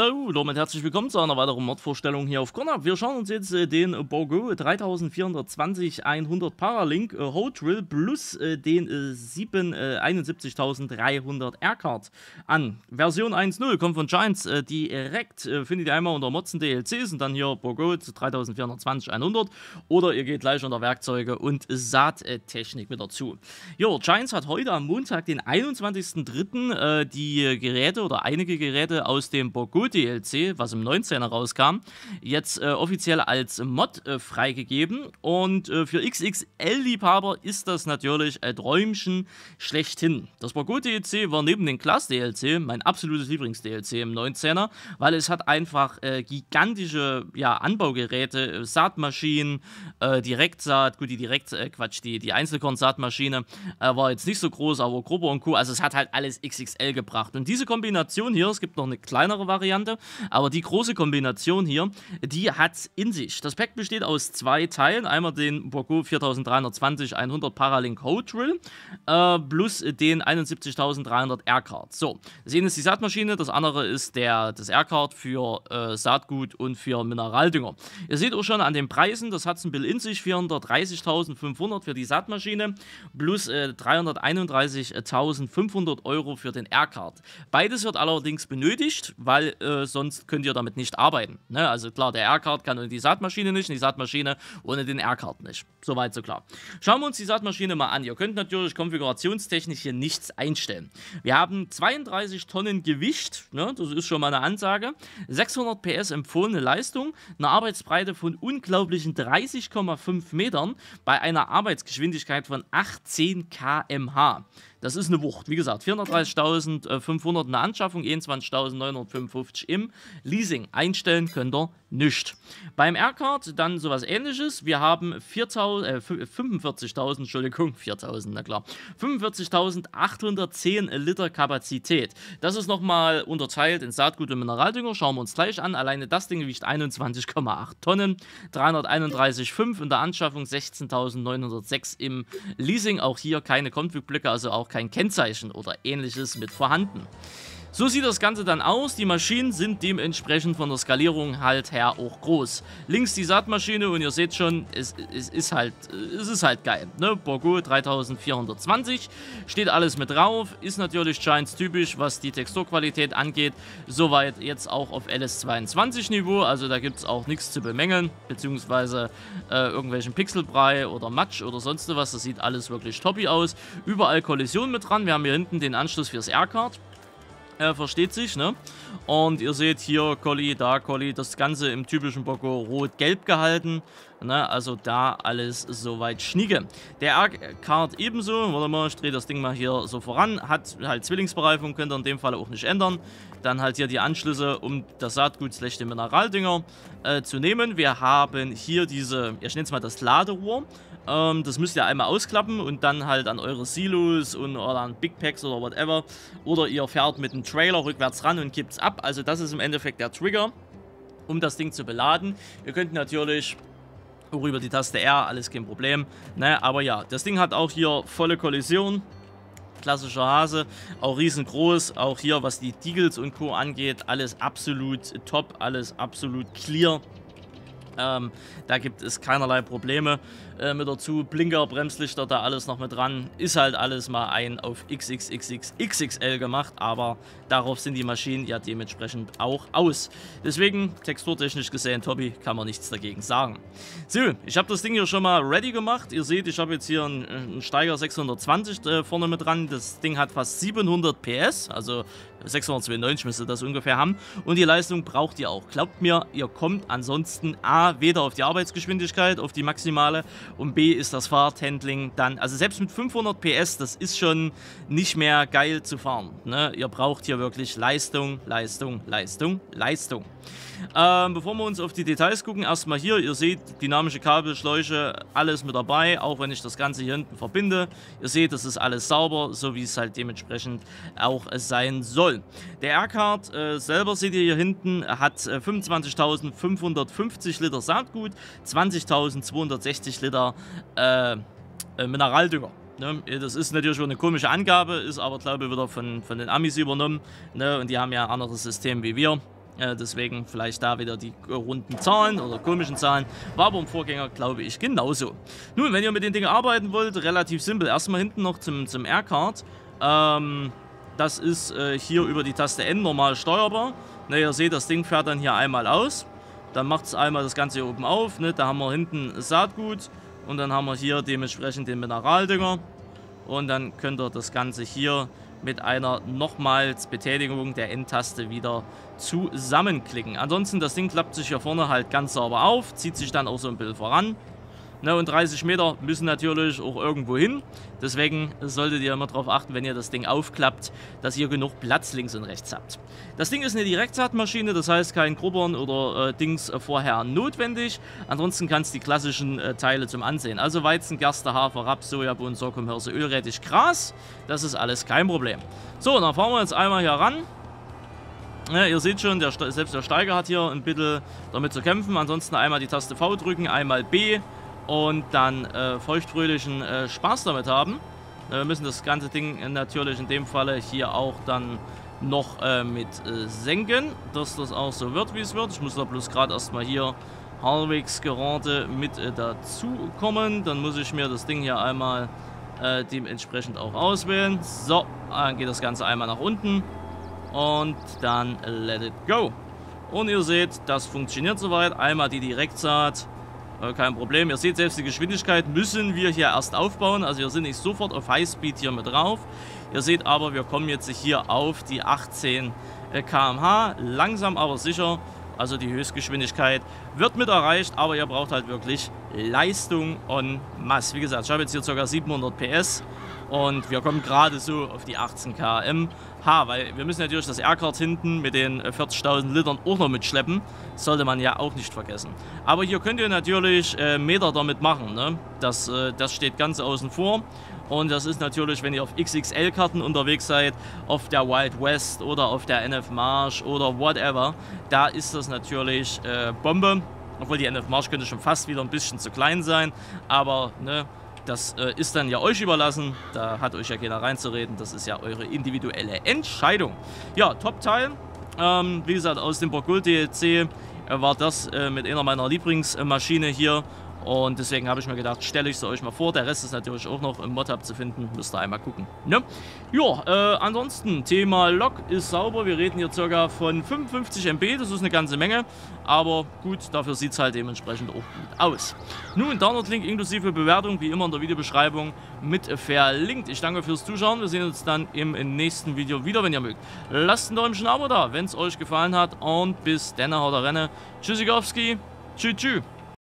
Hallo, damit herzlich willkommen zu einer weiteren Modvorstellung hier auf Corner. Wir schauen uns jetzt äh, den Borgo 3420 100 Paralink äh, Hot Drill plus äh, den äh, 771.300 R-Card an. Version 1.0 kommt von Giants äh, direkt. Äh, findet ihr einmal unter Motzen DLCs und dann hier Borgo 3420 100 oder ihr geht gleich unter Werkzeuge und Saattechnik mit dazu. Jo, Giants hat heute am Montag, den 21.03. Äh, die Geräte oder einige Geräte aus dem Borgo DLC, was im 19er rauskam, jetzt äh, offiziell als Mod äh, freigegeben. Und äh, für XXL-Liebhaber ist das natürlich ein Träumchen schlechthin. Das Borgo DLC war neben den Class DLC mein absolutes Lieblings-DLC im 19er, weil es hat einfach äh, gigantische ja, Anbaugeräte, äh, Saatmaschinen, äh, Direktsaat, gut, die Direkt, Quatsch, die, die Einzelkorn-Saatmaschine war jetzt nicht so groß, aber Gruppe und Co. Also es hat halt alles XXL gebracht. Und diese Kombination hier, es gibt noch eine kleinere Variante, Variante. Aber die große Kombination hier, die hat in sich. Das Pack besteht aus zwei Teilen. Einmal den Borgo 4320 100 Paralink Hot Drill äh, plus den 71.300 R-Card. So, das eine ist die Saatmaschine, das andere ist der, das R-Card für äh, Saatgut und für Mineraldünger. Ihr seht auch schon an den Preisen, das hat ein Bill in sich, 430.500 für die Saatmaschine plus äh, 331.500 Euro für den R-Card. Beides wird allerdings benötigt, weil äh, sonst könnt ihr damit nicht arbeiten. Ne? Also klar, der R-Card kann ohne die Saatmaschine nicht, und die Saatmaschine ohne den R-Card nicht. Soweit so klar. Schauen wir uns die Saatmaschine mal an. Ihr könnt natürlich konfigurationstechnisch hier nichts einstellen. Wir haben 32 Tonnen Gewicht, ne? das ist schon mal eine Ansage, 600 PS empfohlene Leistung, eine Arbeitsbreite von unglaublichen 30,5 Metern bei einer Arbeitsgeschwindigkeit von 18 km/h. Das ist eine Wucht. Wie gesagt, 430.500 in der Anschaffung, 21.955 im Leasing. Einstellen könnt ihr nicht. Beim R-Card dann sowas ähnliches. Wir haben äh, 45.000, Entschuldigung, 4.000, na klar, 45.810 Liter Kapazität. Das ist nochmal unterteilt in Saatgut und Mineraldünger. Schauen wir uns gleich an. Alleine das Ding wiegt 21,8 Tonnen, 331,5 in der Anschaffung, 16.906 im Leasing. Auch hier keine Config-Blöcke, also auch kein Kennzeichen oder ähnliches mit vorhanden. So sieht das Ganze dann aus. Die Maschinen sind dementsprechend von der Skalierung halt her auch groß. Links die Saatmaschine und ihr seht schon, es, es ist, halt, es ist halt geil. Ne? Borgo 3420 steht alles mit drauf. Ist natürlich Giants typisch, was die Texturqualität angeht. Soweit jetzt auch auf LS22 Niveau. Also da gibt es auch nichts zu bemängeln. Beziehungsweise äh, irgendwelchen Pixelbrei oder Matsch oder sonst was. Das sieht alles wirklich toppy aus. Überall Kollision mit dran. Wir haben hier hinten den Anschluss fürs R-Card äh, versteht sich, ne? Und ihr seht hier Colli, da Colli, das Ganze im typischen Bocco rot-gelb gehalten. Ne? Also da alles soweit schnieke. Der R-Card ebenso, warte mal, ich drehe das Ding mal hier so voran, hat halt Zwillingsbereifung, könnt ihr in dem Fall auch nicht ändern. Dann halt hier die Anschlüsse, um das Saatgut den Mineraldünger äh, zu nehmen. Wir haben hier diese, ich nenne es mal das Laderohr. Ähm, das müsst ihr einmal ausklappen und dann halt an eure Silos und, oder an Big Packs oder whatever. Oder ihr fährt mit dem Trailer rückwärts ran und kippt es ab. Also das ist im Endeffekt der Trigger, um das Ding zu beladen. Ihr könnt natürlich auch über die Taste R, alles kein Problem. Ne, aber ja, das Ding hat auch hier volle Kollision. Klassischer Hase, auch riesengroß. Auch hier, was die Deagles und Co. angeht, alles absolut top, alles absolut clear. Ähm, da gibt es keinerlei Probleme äh, mit dazu. Blinker, Bremslichter, da alles noch mit dran. Ist halt alles mal ein auf XXXXXL gemacht, aber darauf sind die Maschinen ja dementsprechend auch aus. Deswegen, texturtechnisch gesehen, Tobi, kann man nichts dagegen sagen. So, ich habe das Ding hier schon mal ready gemacht. Ihr seht, ich habe jetzt hier einen, einen Steiger 620 äh, vorne mit dran. Das Ding hat fast 700 PS, also 692 müsste das ungefähr haben. Und die Leistung braucht ihr auch. Glaubt mir, ihr kommt ansonsten A, weder auf die Arbeitsgeschwindigkeit, auf die maximale und B ist das Fahrthandling dann, also selbst mit 500 PS, das ist schon nicht mehr geil zu fahren. Ne? Ihr braucht hier wirklich Leistung, Leistung, Leistung, Leistung. Ähm, bevor wir uns auf die Details gucken, erstmal hier, ihr seht dynamische Kabelschläuche, alles mit dabei, auch wenn ich das Ganze hier hinten verbinde. Ihr seht, das ist alles sauber, so wie es halt dementsprechend auch sein soll. Der R-Card äh, selber seht ihr hier hinten, hat äh, 25.550 Liter Saatgut, 20.260 Liter äh, äh, Mineraldünger. Ne? Das ist natürlich eine komische Angabe, ist aber glaube ich wieder von, von den Amis übernommen. Ne? Und die haben ja ein anderes System wie wir. Äh, deswegen vielleicht da wieder die runden Zahlen oder komischen Zahlen. War aber im Vorgänger, glaube ich, genauso. Nun, wenn ihr mit den Dingen arbeiten wollt, relativ simpel. Erstmal hinten noch zum, zum R-Card. Ähm, das ist äh, hier über die Taste N normal steuerbar. Na, ihr seht, das Ding fährt dann hier einmal aus. Dann macht es einmal das Ganze hier oben auf. Ne? Da haben wir hinten Saatgut. Und dann haben wir hier dementsprechend den Mineraldünger. Und dann könnt ihr das Ganze hier mit einer nochmals Betätigung der Endtaste wieder zusammenklicken. Ansonsten, das Ding klappt sich hier vorne halt ganz sauber auf, zieht sich dann auch so ein bisschen voran. Ne, und 30 Meter müssen natürlich auch irgendwo hin. Deswegen solltet ihr immer darauf achten, wenn ihr das Ding aufklappt, dass ihr genug Platz links und rechts habt. Das Ding ist eine Direktsaatmaschine, das heißt kein Grubbern oder äh, Dings vorher notwendig. Ansonsten kannst du die klassischen äh, Teile zum Ansehen. Also Weizen, Gerste, Hafer, Raps, Sojabohnen, Sorghum, Hirse, Ölrettich, Gras. Das ist alles kein Problem. So, dann fahren wir jetzt einmal hier ran. Ja, ihr seht schon, der, selbst der Steiger hat hier ein bisschen damit zu kämpfen. Ansonsten einmal die Taste V drücken, einmal B und dann äh, feuchtfröhlichen äh, Spaß damit haben. Äh, wir müssen das ganze Ding natürlich in dem Falle hier auch dann noch äh, mit äh, senken, dass das auch so wird, wie es wird. Ich muss da bloß gerade erstmal hier halbwegs gerade mit dazu kommen. Dann muss ich mir das Ding hier einmal dementsprechend auch auswählen. So, dann geht das Ganze einmal nach unten und dann let it go. Und ihr seht, das funktioniert soweit. Einmal die Direktsaat kein Problem. Ihr seht selbst die Geschwindigkeit müssen wir hier erst aufbauen. Also wir sind nicht sofort auf Highspeed hier mit drauf. Ihr seht aber, wir kommen jetzt hier auf die 18 äh, km/h. Langsam aber sicher. Also die Höchstgeschwindigkeit wird mit erreicht, aber ihr braucht halt wirklich Leistung en masse. Wie gesagt, ich habe jetzt hier ca. 700 PS und wir kommen gerade so auf die 18 km H, weil wir müssen natürlich das R-Card hinten mit den 40.000 Litern auch noch mitschleppen. sollte man ja auch nicht vergessen. Aber hier könnt ihr natürlich äh, Meter damit machen. Ne? Das, äh, das steht ganz außen vor. Und das ist natürlich, wenn ihr auf XXL-Karten unterwegs seid, auf der Wild West oder auf der NF Marsch oder whatever, da ist das natürlich äh, Bombe. Obwohl die NF Marsch könnte schon fast wieder ein bisschen zu klein sein. Aber ne, das äh, ist dann ja euch überlassen. Da hat euch ja keiner reinzureden. Das ist ja eure individuelle Entscheidung. Ja, Top-Teil. Ähm, wie gesagt, aus dem Borgul DLC war das äh, mit einer meiner Lieblingsmaschine hier. Und deswegen habe ich mir gedacht, stelle ich sie euch mal vor. Der Rest ist natürlich auch noch im Mod-Hub zu finden. Müsst ihr einmal gucken. Ne? Ja, äh, ansonsten, Thema Log ist sauber. Wir reden hier circa von 55 MB. Das ist eine ganze Menge. Aber gut, dafür sieht es halt dementsprechend auch gut aus. Nun, Download-Link inklusive Bewertung, wie immer in der Videobeschreibung mit verlinkt. Ich danke fürs Zuschauen. Wir sehen uns dann im nächsten Video wieder, wenn ihr mögt. Lasst ein Däumchen Abo da, wenn es euch gefallen hat. Und bis dann, haut rein. Tschüssikowski. Tschüss, tschüss.